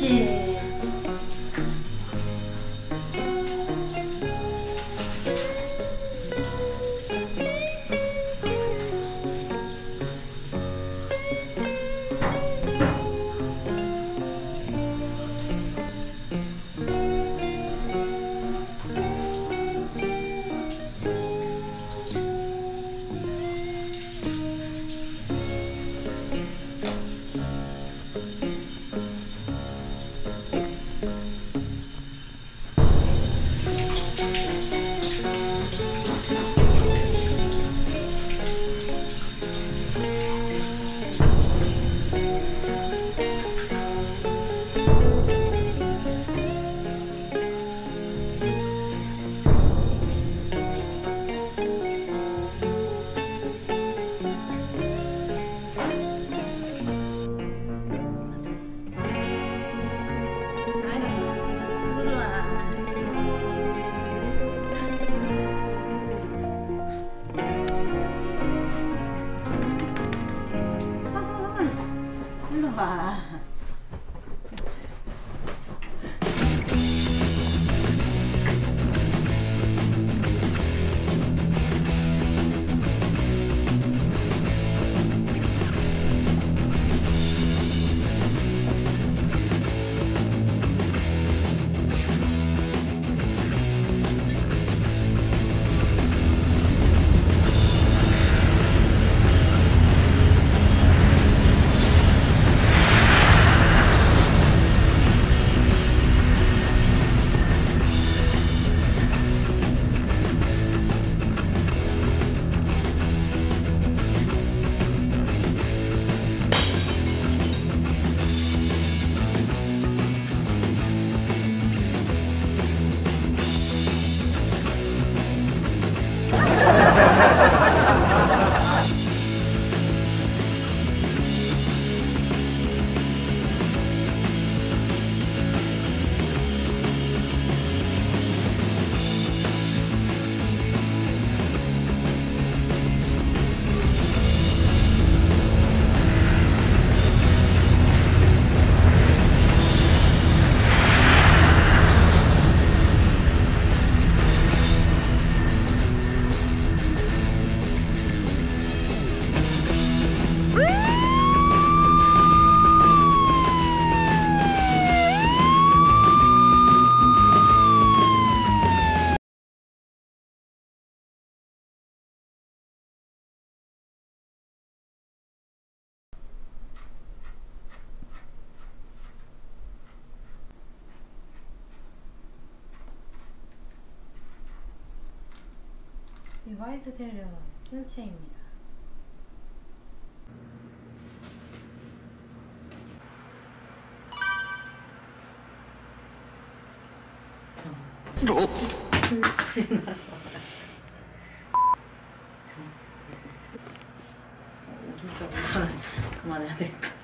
그 是吗？ 이 화이트 테리어 휠체입니다. 어? 오줌 싸고 그만해야 돼.